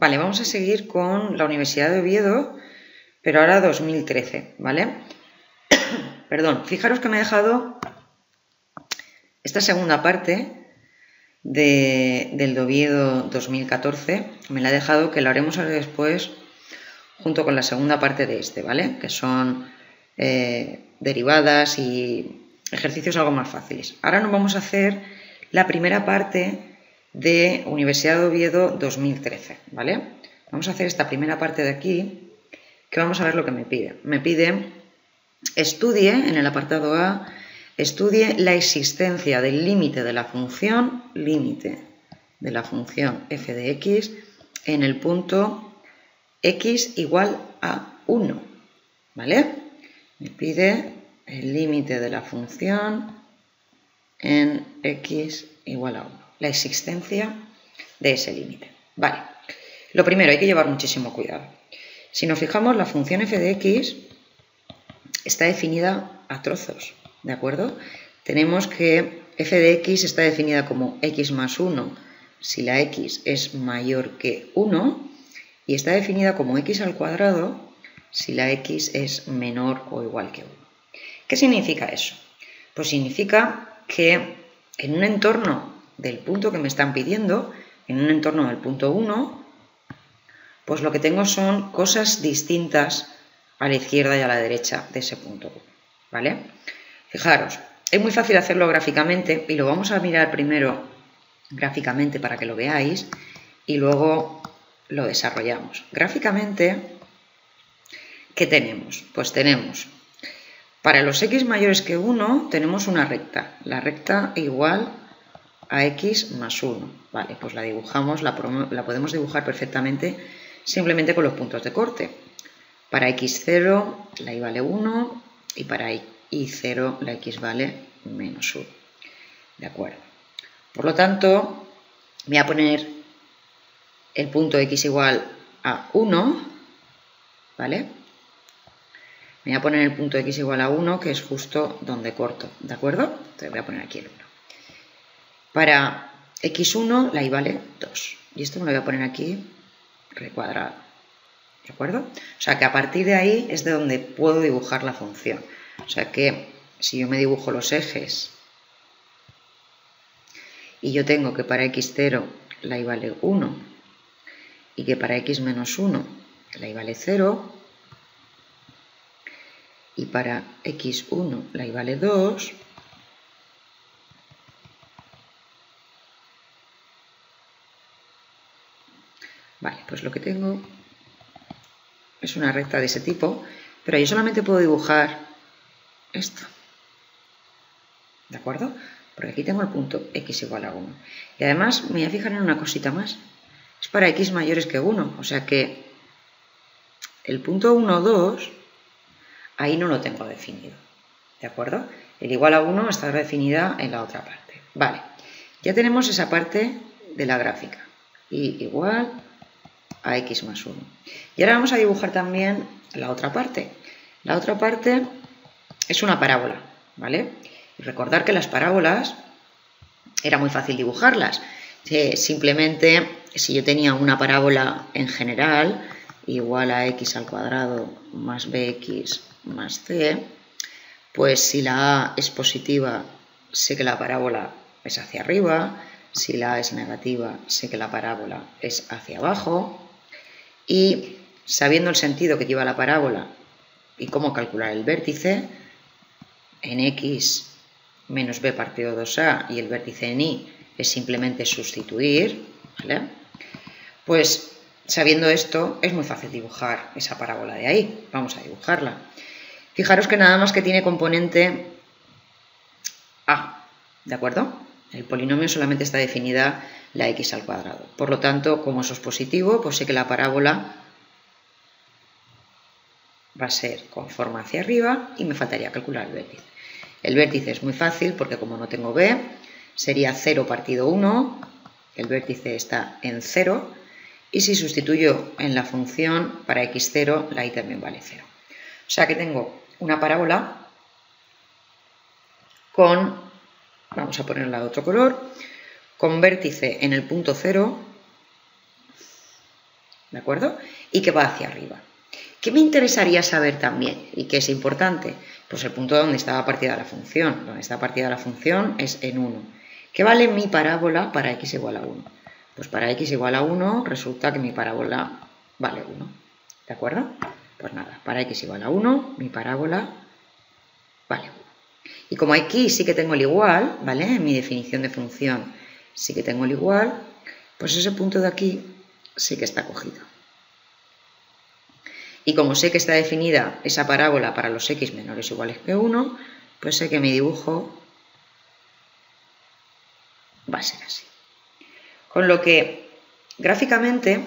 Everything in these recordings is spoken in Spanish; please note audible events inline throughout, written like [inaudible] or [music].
Vale, vamos a seguir con la Universidad de Oviedo, pero ahora 2013, ¿vale? [coughs] Perdón, fijaros que me he dejado esta segunda parte del de Oviedo 2014, me la he dejado que lo haremos después junto con la segunda parte de este, ¿vale? Que son eh, derivadas y ejercicios algo más fáciles. Ahora nos vamos a hacer la primera parte de Universidad de Oviedo 2013, ¿vale? Vamos a hacer esta primera parte de aquí, que vamos a ver lo que me pide. Me pide, estudie, en el apartado A, estudie la existencia del límite de la función, límite de la función f de x, en el punto x igual a 1, ¿vale? Me pide el límite de la función en x igual a 1 la existencia de ese límite. Vale, lo primero, hay que llevar muchísimo cuidado. Si nos fijamos, la función f de x está definida a trozos, ¿de acuerdo? Tenemos que f de x está definida como x más 1 si la x es mayor que 1 y está definida como x al cuadrado si la x es menor o igual que 1. ¿Qué significa eso? Pues significa que en un entorno del punto que me están pidiendo, en un entorno del punto 1, pues lo que tengo son cosas distintas a la izquierda y a la derecha de ese punto 1, ¿vale? Fijaros, es muy fácil hacerlo gráficamente y lo vamos a mirar primero gráficamente para que lo veáis y luego lo desarrollamos. Gráficamente, ¿qué tenemos? Pues tenemos, para los x mayores que 1 tenemos una recta, la recta igual a x más 1. Vale, pues la dibujamos, la, podemos dibujar perfectamente simplemente con los puntos de corte. Para x0 la y vale 1 y para y0 la x vale menos 1. ¿De acuerdo? Por lo tanto, voy a poner el punto x igual a 1, ¿vale? Me voy a poner el punto x igual a 1, que es justo donde corto, ¿de acuerdo? Entonces voy a poner aquí el 1. Para x1 la y vale 2. Y esto me lo voy a poner aquí recuadrado. ¿De acuerdo? O sea que a partir de ahí es de donde puedo dibujar la función. O sea que si yo me dibujo los ejes y yo tengo que para x0 la y vale 1 y que para x menos 1 la y vale 0 y para x1 la y vale 2 Vale, pues lo que tengo es una recta de ese tipo, pero yo solamente puedo dibujar esto. ¿De acuerdo? Porque aquí tengo el punto x igual a 1. Y además me voy a fijar en una cosita más. Es para x mayores que 1, o sea que el punto 1, 2, ahí no lo tengo definido. ¿De acuerdo? El igual a 1 está definida en la otra parte. Vale, ya tenemos esa parte de la gráfica. Y igual a x más 1. Y ahora vamos a dibujar también la otra parte. La otra parte es una parábola, ¿vale? Y recordar que las parábolas era muy fácil dibujarlas. simplemente, si yo tenía una parábola en general igual a x al cuadrado más bx más c, pues si la a es positiva, sé que la parábola es hacia arriba, si la a es negativa, sé que la parábola es hacia abajo, y sabiendo el sentido que lleva la parábola y cómo calcular el vértice, en x menos b partido 2a y el vértice en y es simplemente sustituir, ¿vale? Pues sabiendo esto es muy fácil dibujar esa parábola de ahí. Vamos a dibujarla. Fijaros que nada más que tiene componente a, ¿de acuerdo? El polinomio solamente está definida la x al cuadrado. Por lo tanto, como eso es positivo, pues sé que la parábola va a ser con forma hacia arriba y me faltaría calcular el vértice. El vértice es muy fácil porque como no tengo b, sería 0 partido 1, el vértice está en 0, Y si sustituyo en la función para x0, la y también vale 0. O sea que tengo una parábola con, vamos a ponerla de otro color, con vértice en el punto 0, ¿de acuerdo? Y que va hacia arriba. ¿Qué me interesaría saber también y que es importante? Pues el punto donde estaba partida la función. Donde está partida la función es en 1. ¿Qué vale mi parábola para x igual a 1? Pues para x igual a 1 resulta que mi parábola vale 1. ¿De acuerdo? Pues nada, para x igual a 1, mi parábola vale 1. Y como aquí sí que tengo el igual, ¿vale? En mi definición de función sí que tengo el igual, pues ese punto de aquí sí que está cogido. Y como sé que está definida esa parábola para los x menores o iguales que 1, pues sé que mi dibujo va a ser así. Con lo que, gráficamente,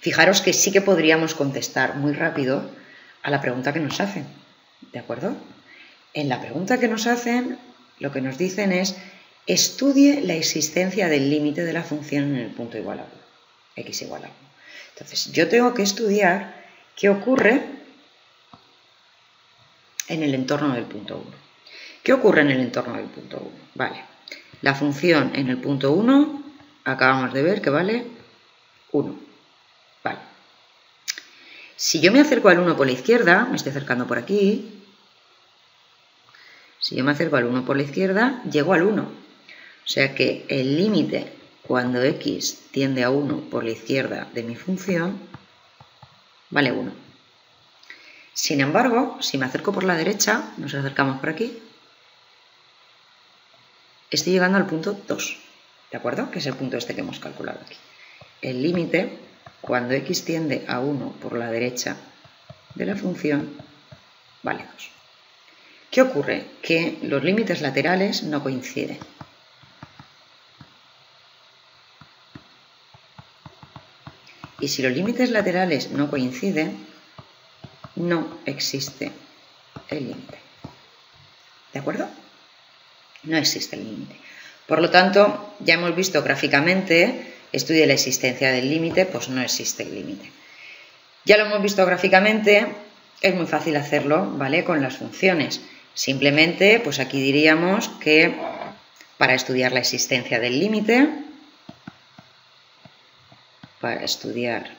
fijaros que sí que podríamos contestar muy rápido a la pregunta que nos hacen. ¿De acuerdo? En la pregunta que nos hacen, lo que nos dicen es, estudie la existencia del límite de la función en el punto igual a 1, x igual a 1. Entonces, yo tengo que estudiar qué ocurre en el entorno del punto 1. ¿Qué ocurre en el entorno del punto 1? Vale, la función en el punto 1 acabamos de ver que vale 1. Vale. Si yo me acerco al 1 por la izquierda, me estoy acercando por aquí, si yo me acerco al 1 por la izquierda, llego al 1. O sea que el límite cuando x tiende a 1 por la izquierda de mi función, vale 1. Sin embargo, si me acerco por la derecha, nos acercamos por aquí, estoy llegando al punto 2, ¿de acuerdo? Que es el punto este que hemos calculado aquí. El límite, cuando x tiende a 1 por la derecha de la función, vale 2. ¿Qué ocurre? Que los límites laterales no coinciden. Y si los límites laterales no coinciden, no existe el límite. ¿De acuerdo? No existe el límite. Por lo tanto, ya hemos visto gráficamente, estudie la existencia del límite, pues no existe el límite. Ya lo hemos visto gráficamente, es muy fácil hacerlo, ¿vale? Con las funciones. Simplemente, pues aquí diríamos que para estudiar la existencia del límite, para estudiar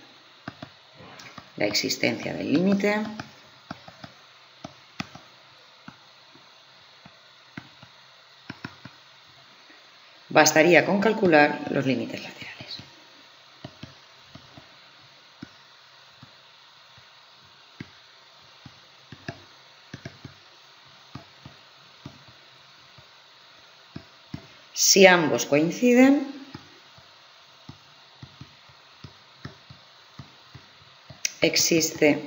la existencia del límite. Bastaría con calcular los límites laterales. Si ambos coinciden, existe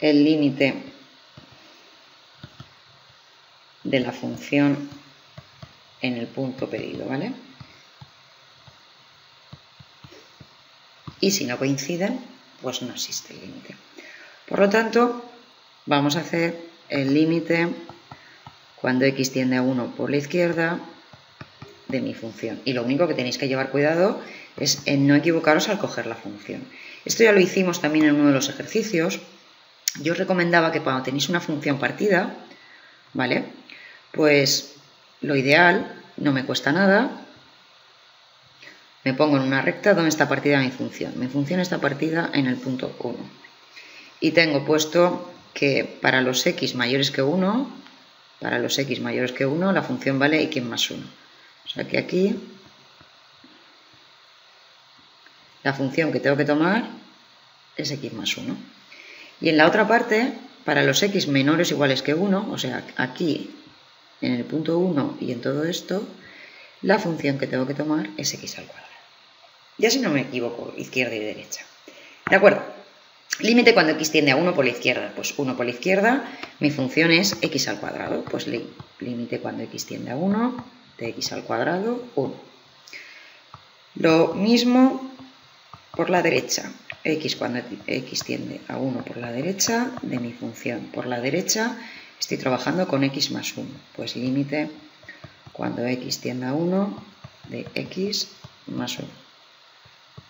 el límite de la función en el punto pedido, ¿vale? Y si no coinciden, pues no existe el límite. Por lo tanto, vamos a hacer el límite cuando x tiende a 1 por la izquierda de mi función. Y lo único que tenéis que llevar cuidado es en no equivocaros al coger la función. Esto ya lo hicimos también en uno de los ejercicios. Yo os recomendaba que cuando tenéis una función partida, ¿vale? Pues lo ideal, no me cuesta nada, me pongo en una recta donde está partida mi función. Mi función está partida en el punto 1. Y tengo puesto que para los x mayores que 1, para los x mayores que 1, la función vale x más 1. O sea que aquí la función que tengo que tomar es x más 1. Y en la otra parte, para los x menores o iguales que 1, o sea, aquí en el punto 1 y en todo esto, la función que tengo que tomar es x al cuadrado. Ya si no me equivoco, izquierda y derecha. ¿De acuerdo? Límite cuando x tiende a 1 por la izquierda. Pues 1 por la izquierda, mi función es x al cuadrado. Pues límite cuando x tiende a 1 de x al cuadrado, 1. Lo mismo por la derecha. x cuando x tiende a 1 por la derecha de mi función. Por la derecha estoy trabajando con x más 1. Pues límite cuando x tiende a 1 de x más 1.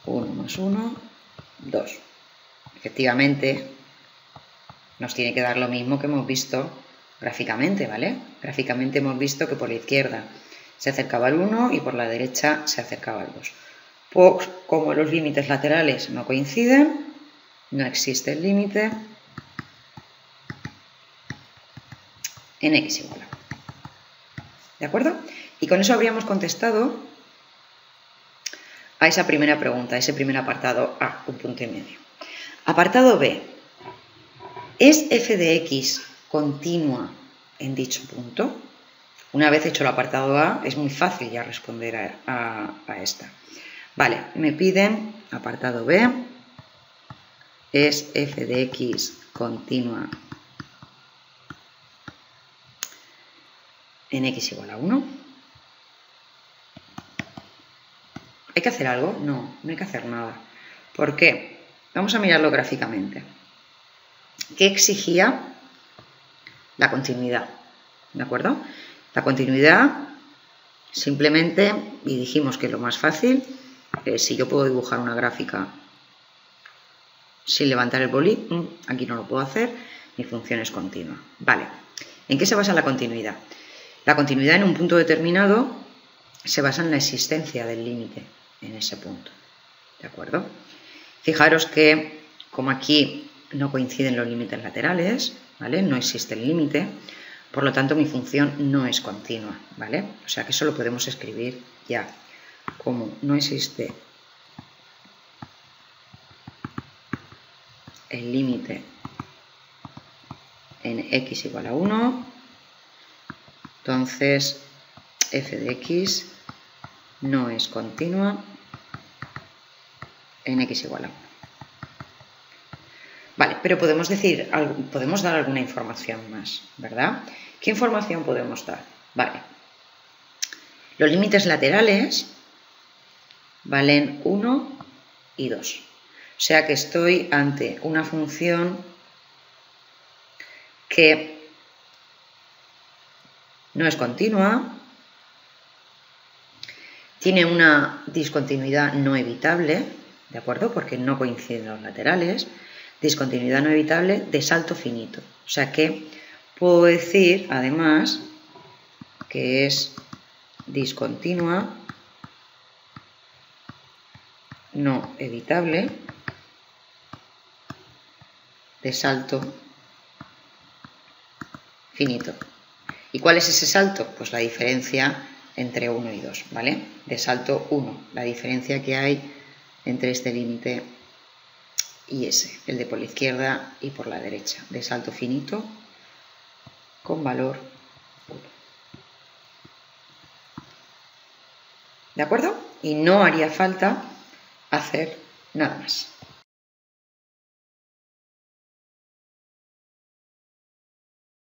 1 más 1, 2. Efectivamente, nos tiene que dar lo mismo que hemos visto gráficamente, ¿vale? Gráficamente hemos visto que por la izquierda se acercaba al 1 y por la derecha se acercaba al 2. Pues, como los límites laterales no coinciden, no existe el límite en x igual a ¿De acuerdo? Y con eso habríamos contestado a esa primera pregunta, a ese primer apartado A, un punto y medio. Apartado B. ¿Es f de x continua en dicho punto? Una vez hecho el apartado A, es muy fácil ya responder a, a esta. Vale, me piden apartado B, es f de x continua en x igual a 1. ¿Hay que hacer algo? No, no hay que hacer nada. ¿Por qué? Vamos a mirarlo gráficamente. ¿Qué exigía la continuidad? ¿De acuerdo? La continuidad simplemente, y dijimos que lo más fácil, es si yo puedo dibujar una gráfica sin levantar el boli, mm, aquí no lo puedo hacer, mi función es continua. Vale, ¿en qué se basa la continuidad? La continuidad en un punto determinado se basa en la existencia del límite en ese punto. ¿De acuerdo? Fijaros que como aquí no coinciden los límites laterales, ¿vale? No existe el límite, por lo tanto mi función no es continua, ¿vale? O sea que eso lo podemos escribir ya. Como no existe el límite en x igual a 1, entonces f de x no es continua en x igual a 1. Vale, pero podemos decir, podemos dar alguna información más, ¿verdad? ¿Qué información podemos dar? Vale. Los límites laterales valen 1 y 2. O sea que estoy ante una función que no es continua, tiene una discontinuidad no evitable, ¿de acuerdo? Porque no coinciden los laterales, discontinuidad no evitable de salto finito. O sea que puedo decir, además, que es discontinua no evitable de salto finito. ¿Y cuál es ese salto? Pues la diferencia entre 1 y 2, ¿vale? De salto 1, la diferencia que hay entre este límite y ese, el de por la izquierda y por la derecha, de salto finito con valor 1. ¿De acuerdo? Y no haría falta hacer nada más.